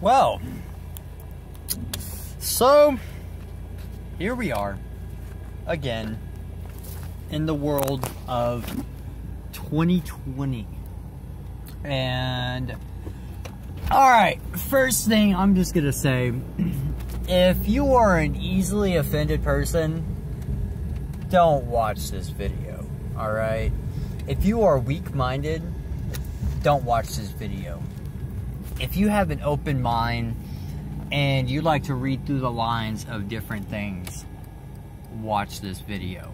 Well, so here we are again in the world of 2020. And all right, first thing I'm just gonna say if you are an easily offended person, don't watch this video. All right, if you are weak minded, don't watch this video. If you have an open mind and you like to read through the lines of different things, watch this video.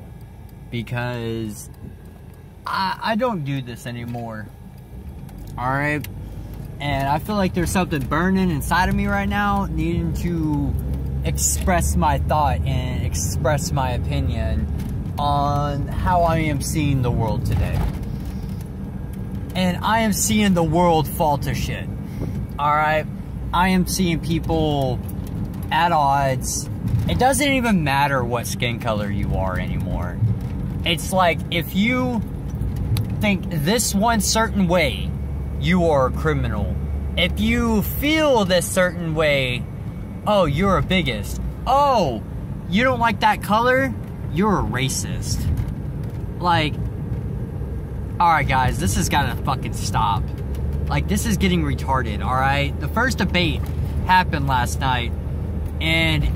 Because I, I don't do this anymore. Alright? And I feel like there's something burning inside of me right now, needing to express my thought and express my opinion on how I am seeing the world today. And I am seeing the world fall to shit. Alright? I am seeing people at odds. It doesn't even matter what skin color you are anymore. It's like if you think this one certain way, you are a criminal. If you feel this certain way, oh, you're a biggest. Oh, you don't like that color? You're a racist. Like, alright, guys, this has gotta fucking stop. Like, this is getting retarded, alright? The first debate happened last night, and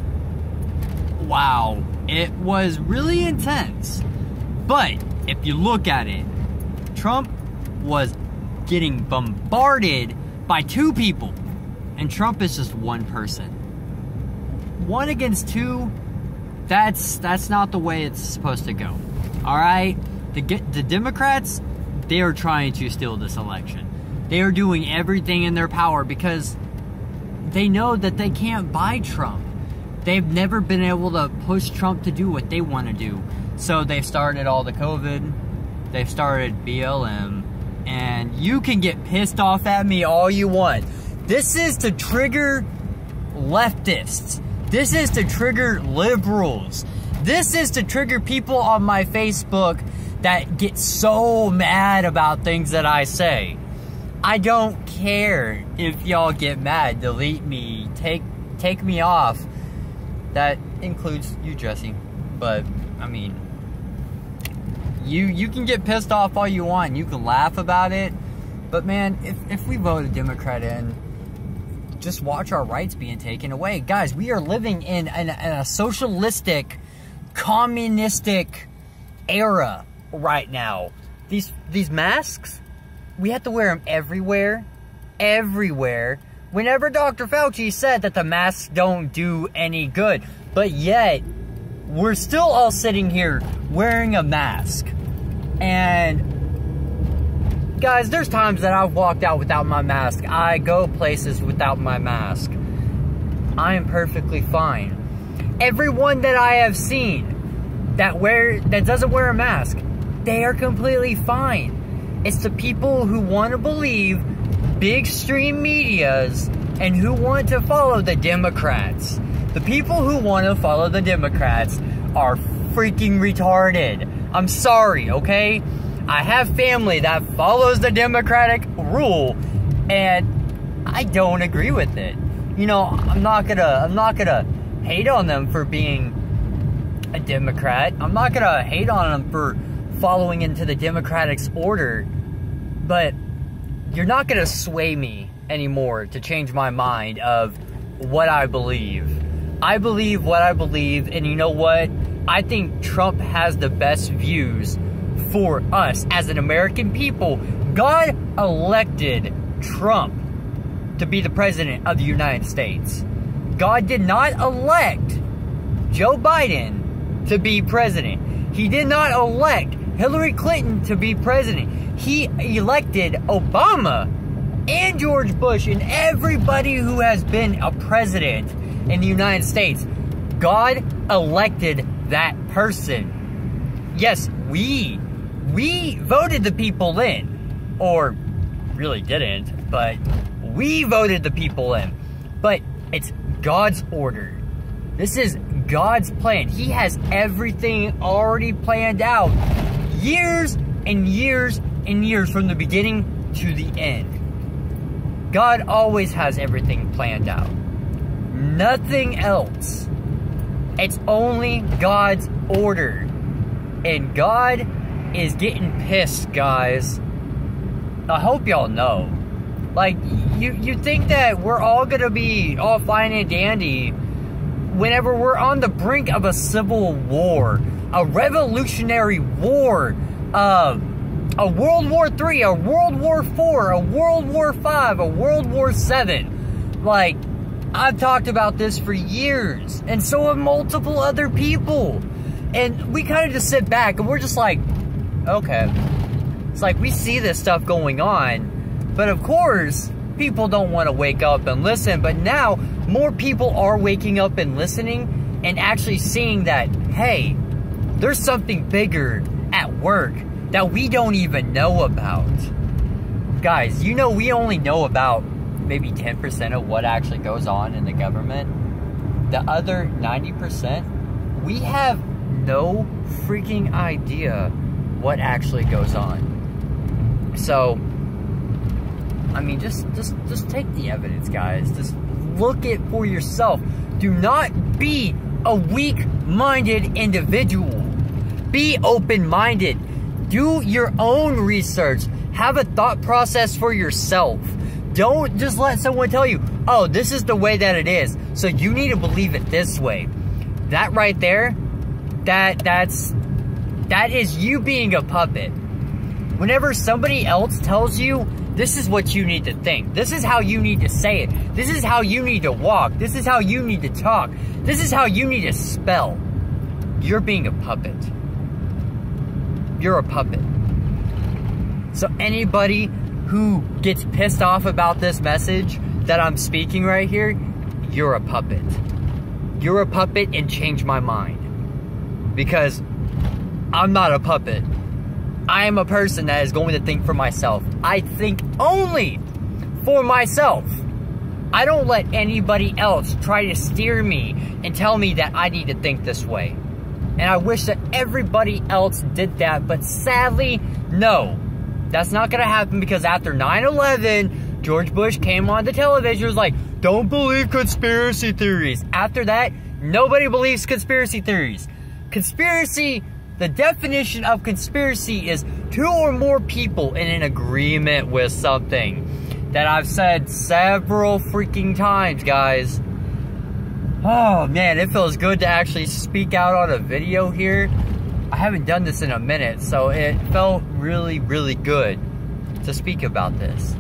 wow, it was really intense. But if you look at it, Trump was getting bombarded by two people, and Trump is just one person. One against two, that's that's not the way it's supposed to go. All right, the the Democrats, they are trying to steal this election. They are doing everything in their power because they know that they can't buy Trump. They've never been able to push Trump to do what they want to do. So they've started all the COVID, they've started BLM, and you can get pissed off at me all you want. This is to trigger leftists. This is to trigger liberals. This is to trigger people on my Facebook that get so mad about things that I say. I don't care if y'all get mad, delete me, take take me off. That includes you, Jesse. But I mean, you you can get pissed off all you want. You can laugh about it, but man, if if we vote a Democrat in, just watch our rights being taken away, guys. We are living in, in, in a socialistic, communistic era right now. These these masks we have to wear them everywhere, everywhere. Whenever Dr. Fauci said that the masks don't do any good, but yet we're still all sitting here wearing a mask. And guys, there's times that I've walked out without my mask. I go places without my mask. I am perfectly fine. Everyone that I have seen that wear that doesn't wear a mask, they are completely fine. It's the people who want to believe big stream medias and who want to follow the Democrats. The people who want to follow the Democrats are freaking retarded. I'm sorry, okay? I have family that follows the Democratic rule and I don't agree with it. You know, I'm not gonna I'm not gonna hate on them for being a Democrat. I'm not gonna hate on them for following into the Democratic's order, but you're not going to sway me anymore to change my mind of what I believe. I believe what I believe, and you know what? I think Trump has the best views for us as an American people. God elected Trump to be the president of the United States. God did not elect Joe Biden to be president. He did not elect Hillary Clinton to be president. He elected Obama and George Bush and everybody who has been a president in the United States. God elected that person. Yes, we, we voted the people in. Or really didn't, but we voted the people in. But it's God's order. This is God's plan. He has everything already planned out years and years and years from the beginning to the end. God always has everything planned out. Nothing else. It's only God's order. And God is getting pissed, guys. I hope y'all know. Like, you, you think that we're all gonna be all fine and dandy whenever we're on the brink of a civil war, a revolutionary war, uh, a World War III, a World War IV, a World War V, a World War VII. Like, I've talked about this for years, and so have multiple other people. And we kind of just sit back and we're just like, okay. It's like we see this stuff going on, but of course, people don't want to wake up and listen. But now, more people are waking up and listening and actually seeing that, hey, there's something bigger at work that we don't even know about. Guys, you know we only know about maybe 10% of what actually goes on in the government. The other 90%, we have no freaking idea what actually goes on. So, I mean, just just just take the evidence, guys. Just look it for yourself. Do not be a weak-minded individual. Be open-minded. Do your own research. Have a thought process for yourself. Don't just let someone tell you, oh, this is the way that it is. So you need to believe it this way. That right there, that that's that is you being a puppet. Whenever somebody else tells you this is what you need to think. This is how you need to say it. This is how you need to walk. This is how you need to talk. This is how you need to spell. You're being a puppet. You're a puppet. So anybody who gets pissed off about this message that I'm speaking right here, you're a puppet. You're a puppet and change my mind. Because I'm not a puppet. I am a person that is going to think for myself. I think only for myself. I don't let anybody else try to steer me and tell me that I need to think this way. And I wish that everybody else did that, but sadly, no. That's not gonna happen because after 9-11, George Bush came on the television was like, don't believe conspiracy theories. After that, nobody believes conspiracy theories. Conspiracy the definition of conspiracy is two or more people in an agreement with something. That I've said several freaking times, guys. Oh man, it feels good to actually speak out on a video here. I haven't done this in a minute, so it felt really, really good to speak about this.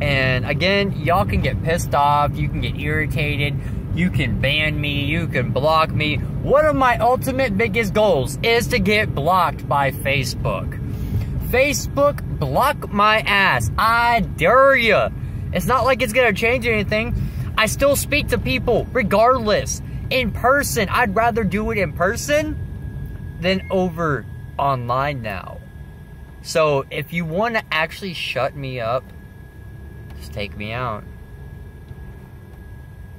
And again, y'all can get pissed off, you can get irritated, you can ban me, you can block me. One of my ultimate biggest goals is to get blocked by Facebook. Facebook, block my ass. I dare you. It's not like it's gonna change anything. I still speak to people regardless. In person, I'd rather do it in person than over online now. So if you want to actually shut me up, just take me out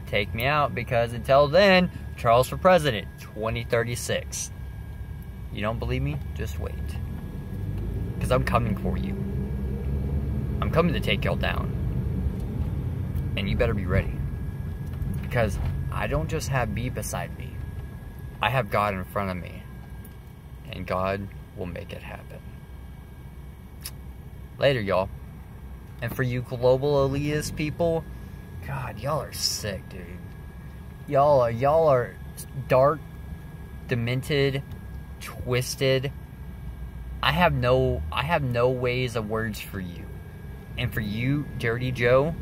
take me out because until then, Charles for President 2036. You don't believe me? Just wait. Because I'm coming for you. I'm coming to take y'all down. And you better be ready. Because I don't just have B beside me. I have God in front of me. And God will make it happen. Later, y'all. And for you global elitist people, God, y'all are sick, dude. Y'all are y'all are dark, demented, twisted. I have no I have no ways of words for you. And for you, Dirty Joe,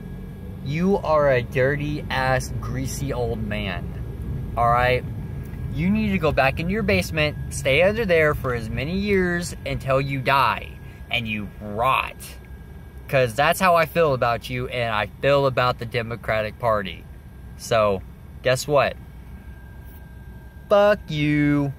you are a dirty ass greasy old man. Alright? You need to go back in your basement, stay under there for as many years until you die and you rot. Because that's how I feel about you, and I feel about the Democratic Party. So, guess what? Fuck you.